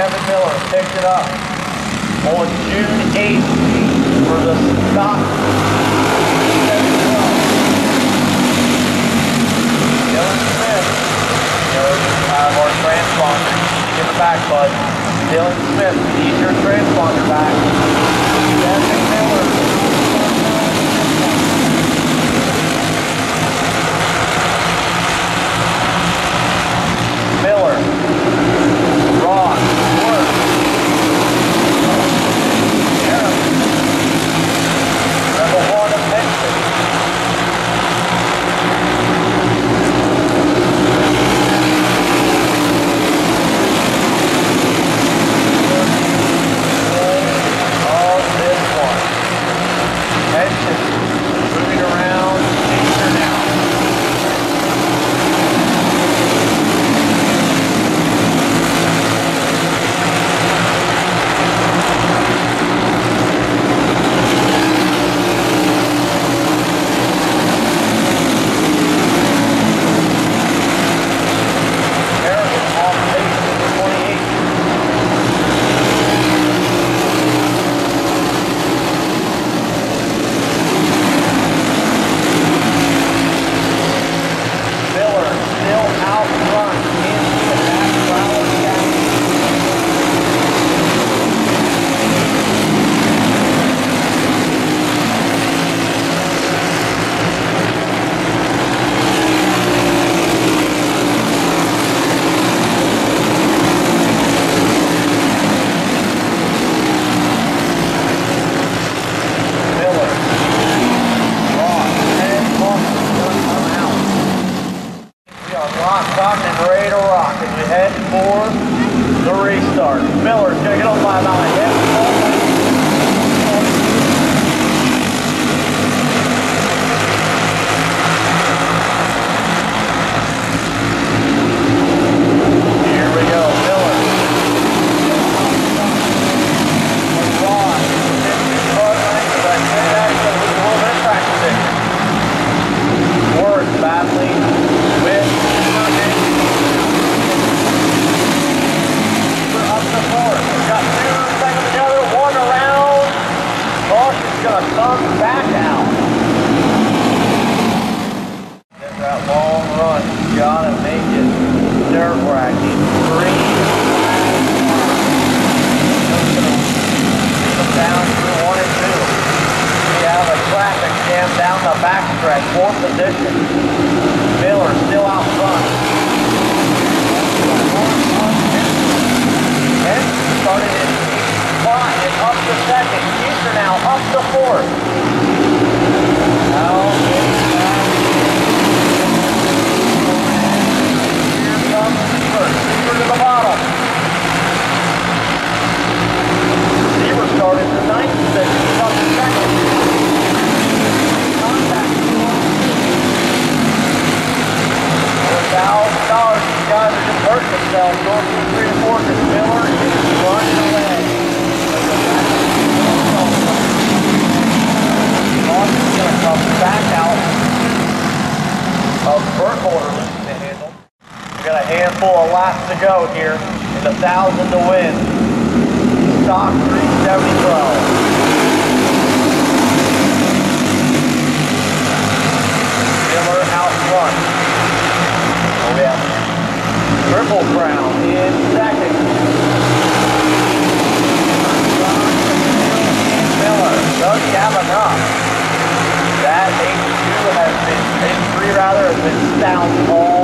Kevin Miller picked it up on June 8th for the stock. Dylan Smith, you know, uh, our transponder. Give it back, bud. Dylan Smith, need your transponder back. Gonna get on by about a half. Here we go, Miller. Ross. Hard length, but I said that, so we will win track position. Ward battling with Perkins. We're up to fourth. We've got two second together, one around. Gonna come back out. Get that long run. Gotta make it nerve wracking. Three. Come down to one and two. We have a traffic jam down the backstretch, fourth position. Miller still out front. Started in spot and up to second. Easter now thousand dollars. These guys are just hurting themselves. Laps to go here and a thousand to win. Stock 370 Miller out front. Oh, we have Triple Crown in second. Miller, does have enough? That H2 has been, H3 rather, has been down all